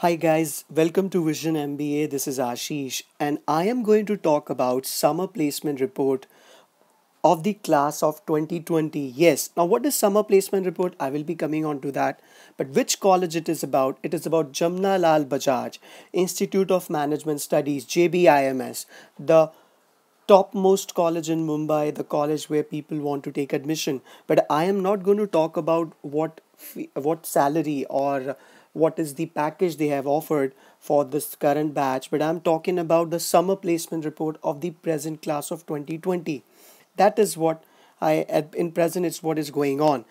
Hi guys, welcome to Vision MBA. This is Ashish and I am going to talk about summer placement report of the class of 2020. Yes, now what is summer placement report? I will be coming on to that. But which college it is about? It is about Jamna Lal Bajaj Institute of Management Studies, JBIMS, the topmost college in Mumbai, the college where people want to take admission. But I am not going to talk about what what salary or what is the package they have offered for this current batch, but I'm talking about the summer placement report of the present class of 2020. That is what I in present it's what is going on.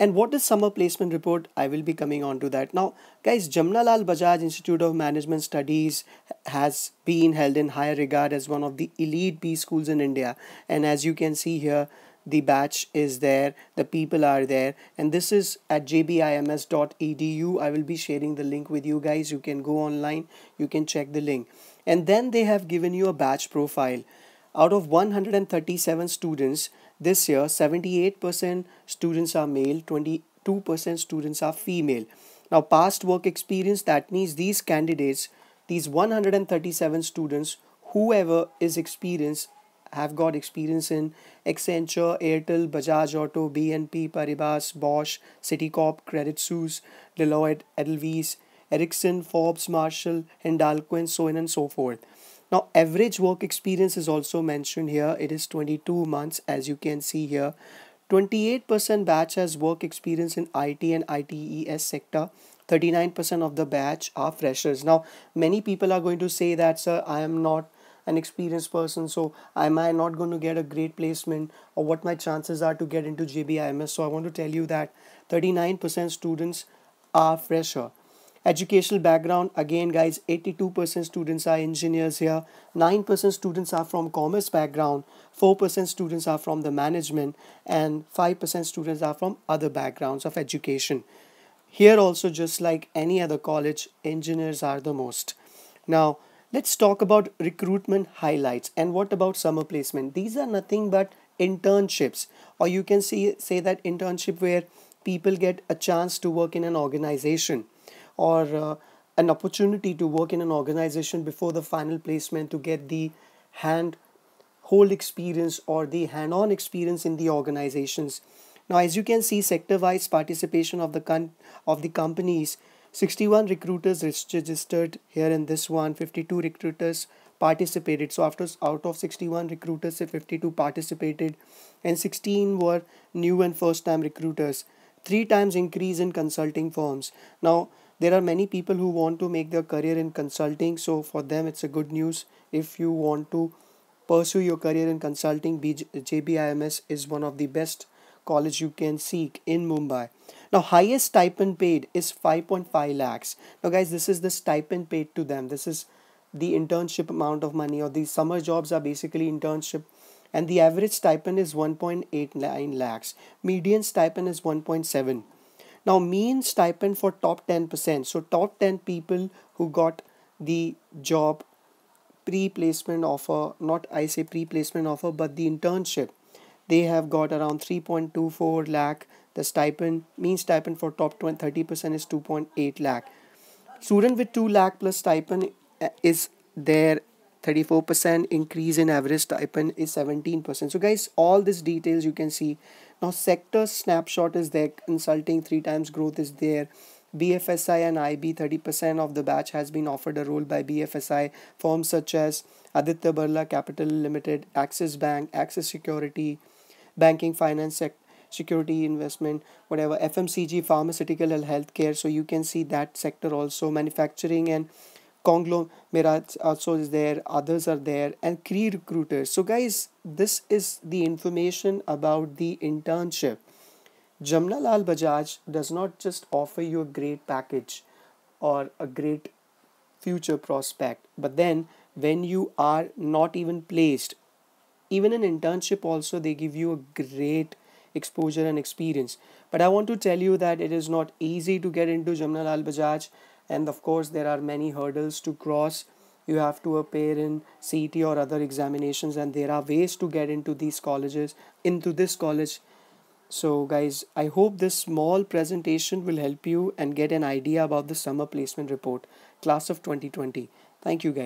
And what is summer placement report? I will be coming on to that. Now, guys, Jamnalal Bajaj Institute of Management Studies has been held in high regard as one of the elite B schools in India. And as you can see here, the batch is there the people are there and this is at jbims.edu i will be sharing the link with you guys. You can go online you can check the link. And then they have given you a batch profile. Out of 137 students this year 78% students are male 22% students are female. Now past work experience that means these candidates these 137 students whoever is experienced have got experience in Accenture, Airtel, Bajaj Auto, BNP Paribas, Bosch, Citicorp, Credit Suisse, Deloitte, Edelweiss, Ericsson, Forbes, Marshall, Hindalco, and so on and so forth. Now, average work experience is also mentioned here. It is 22 months, as you can see here. 28% batch has work experience in IT and ITES sector. 39% of the batch are freshers. Now, many people are going to say that, sir, I am not an experienced person so am i not going to get a great placement or what my chances are to get into jbims so i want to tell you that 39% students are fresher. Educational background again guys 82% students are engineers here 9% students are from commerce background 4% students are from the management and 5% students are from other backgrounds of education. Here also just like any other college engineers are the most. Now Let's talk about recruitment highlights and what about summer placement? These are nothing but internships, or you can see say that internship where people get a chance to work in an organization or uh, an opportunity to work in an organization before the final placement to get the hand hold experience or the hand on experience in the organizations. Now, as you can see, sector wise participation of the con- of the companies 61 recruiters registered here in this one. 52 recruiters participated. So after out of 61 recruiters 52 participated. And 16 were new and first time recruiters. Three times increase in consulting firms. Now there are many people who want to make their career in consulting. So for them it's a good news. If you want to pursue your career in consulting jbims is one of the best college you can seek in mumbai now, highest stipend paid is 5.5 lakhs. Now, guys, this is the stipend paid to them. This is the internship amount of money, or these summer jobs are basically internship. And the average stipend is 1.89 lakhs. Median stipend is 1.7. Now, mean stipend for top 10%. So, top 10 people who got the job pre-placement offer, not I say pre-placement offer, but the internship, they have got around 3.24 lakh. The stipend, mean stipend for top 20, 30% is 2.8 lakh. Student with 2 lakh plus stipend uh, is there 34% increase in average stipend is 17% so guys all these details you can see. Now sector snapshot is there consulting three times growth is there. Bfsi and ib 30% of the batch has been offered a role by bfsi firms such as aditya birla capital limited axis bank axis security banking finance sector security investment whatever fmcg pharmaceutical and healthcare. So you can see that sector also manufacturing and conglomerates also is there others are there and key recruiters. So guys this is the information about the internship. Jamna lal bajaj does not just offer you a great package or a great future prospect but then when you are not even placed even an internship also they give you a great exposure and experience but i want to tell you that it is not easy to get into jamna lal bajaj and of course there are many hurdles to cross you have to appear in CET or other examinations and there are ways to get into these colleges into this college So, guys, I hope this small presentation will help you and get an idea about the summer placement report, class of 2020. Thank you, guys.